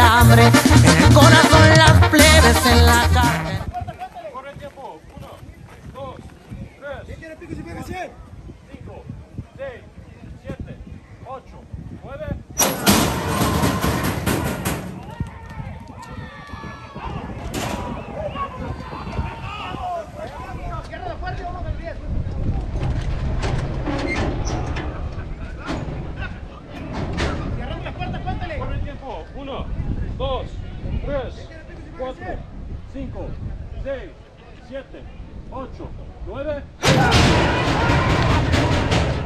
el hambre. En el corazón las plebes en la carne. Corre el tiempo. Uno, dos, tres. Cinco, seis, siete, ocho, nueve. Corre el tiempo. Uno, 2, 3, 4, 5, 6, 7, 8, 9.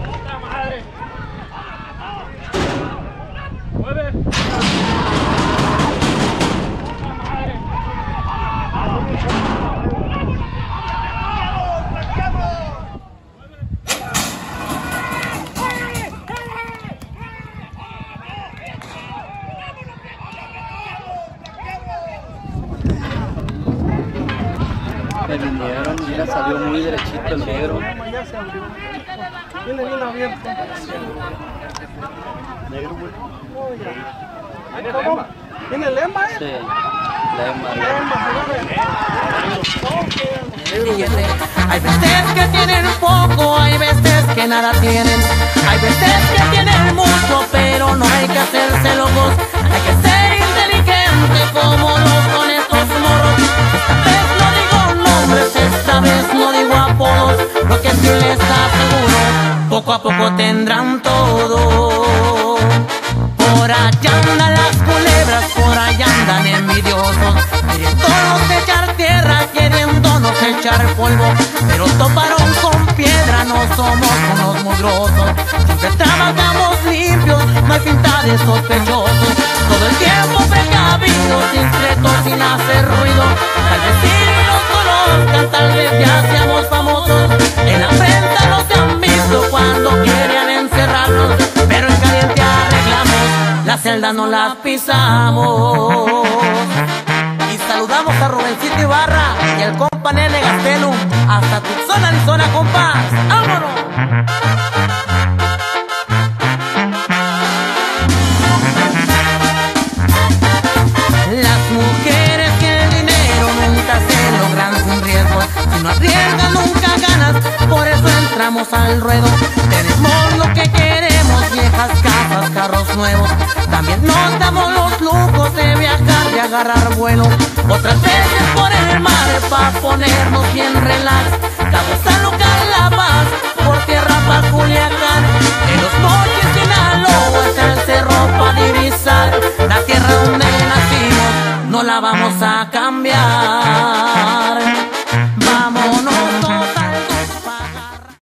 ¡Puta madre! 9. Me vinieron, mira, salió muy derechito el negro. Viene bien abierto. ¿Cómo? ¿Tiene lema, eh? Sí, lema. Hay veces que tienen poco, hay veces que nada tienen. Hay veces que tienen mucho, pero no hay que hacerse locos. A poco tendrán todo. Por allá andan las culebras, por allá andan envidiosos, queriéndonos echar tierra, queriéndonos echar polvo, pero toparon con piedra, no somos unos mugrosos, siempre trabajamos limpios, mal pintados sospechosos, todo el tiempo precavidos, discretos, sin hacer ruido, tal vez sí nos conozcan, tal vez ya seamos arreglamos, la celda no la pisamos. Y saludamos a Rubencito Ibarra y el compa Nene Gastelum, hasta Tucson, Arizona, compas. ¡Vámonos! Las no arriesgas nunca ganas, por eso entramos al ruedo. También nos damos los lujos de viajar, de agarrar vuelo. Otras veces por el mar para ponernos bien relax. Cabo San La Paz, por tierra pa' Culiacán. En los montes Sinaloa está el cerro pa' divisar. La tierra donde nacimos no la vamos a cambiar.